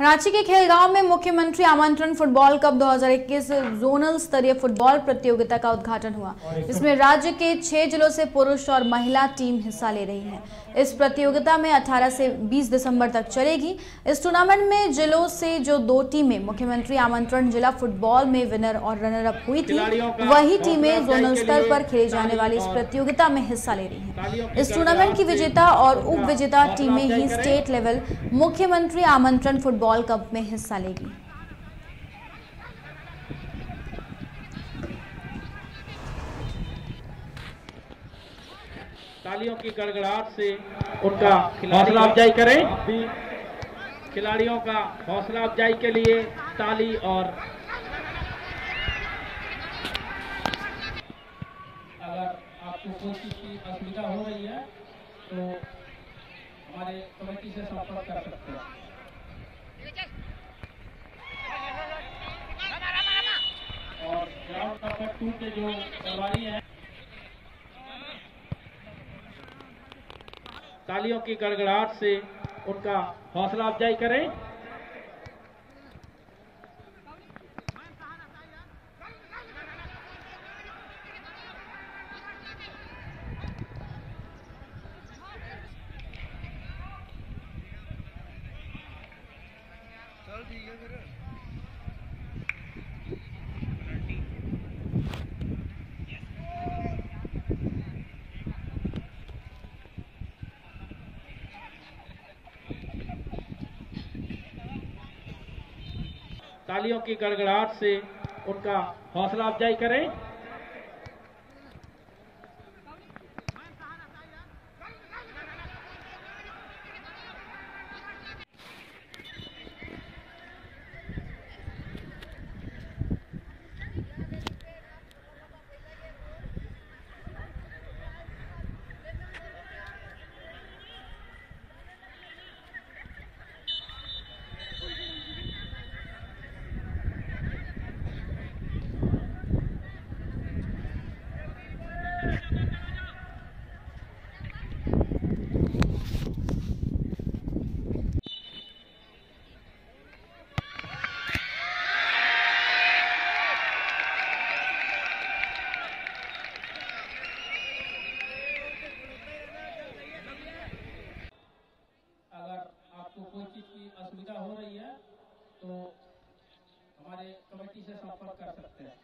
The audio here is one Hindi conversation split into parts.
रांची के खेलगांव में मुख्यमंत्री आमंत्रण फुटबॉल कप 2021 जोनल स्तरीय फुटबॉल प्रतियोगिता का उद्घाटन हुआ। इसमें राज्य के छह जिलों से पुरुष और महिला टीम हिस्सा ले रही है। इस प्रतियोगिता में 18 से 20 दिसंबर तक चलेगी। इस टूर्नामेंट में जिलों से जो दो टीमें मुख्यमंत्री आमंत्रण जिला फुटबॉल में विनर और रनर अप हुई थी वही टीमें जोनल स्तर पर खेले जाने वाली इस प्रतियोगिता में हिस्सा ले रही है। इस टूर्नामेंट की विजेता और उप विजेता टीमें ही स्टेट लेवल मुख्यमंत्री आमंत्रण फुटबॉल कप में हिस्सा लेगी? तालियों की गड़गड़ाहट से उनका हौसला अफजाई करें। खिलाड़ियों का हौसला अफजाई के लिए ताली और अगर आपको कोई चीज़ की असुविधा हो रही है तो हमारे कमेटी से संपर्क कर सकते हैं। और टू के जो हैं तालियों की गड़गड़ाहट से उनका हौसला अफजाई करें। तालियों की गड़गड़ाहट से उनका हौसला अफजाई करें अगर आपको कोई चीज़ की असुविधा हो रही है तो हमारे कमेटी से संपर्क कर सकते हैं।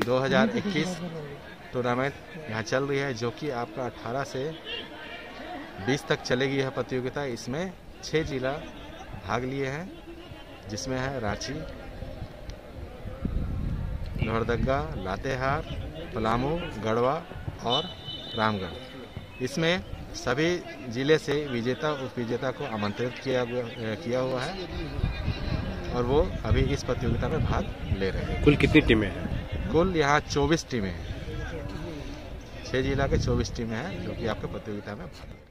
2021 टूर्नामेंट यहाँ चल रही है, जो कि आपका 18 से 20 तक चलेगी यह प्रतियोगिता। इसमें छः जिला भाग लिए हैं, जिसमें है रांची, लोहरदगा, लातेहार, पलामू, गढ़वा और रामगढ़। इसमें सभी ज़िले से विजेता उप विजेता को आमंत्रित किया किया हुआ है और वो अभी इस प्रतियोगिता में भाग ले रहे हैं। कुल कितनी टीमें हैं? कुल यहाँ 24 टीमें हैं। छह जिला के 24 टीमें हैं जो कि आपके प्रतियोगिता में भाग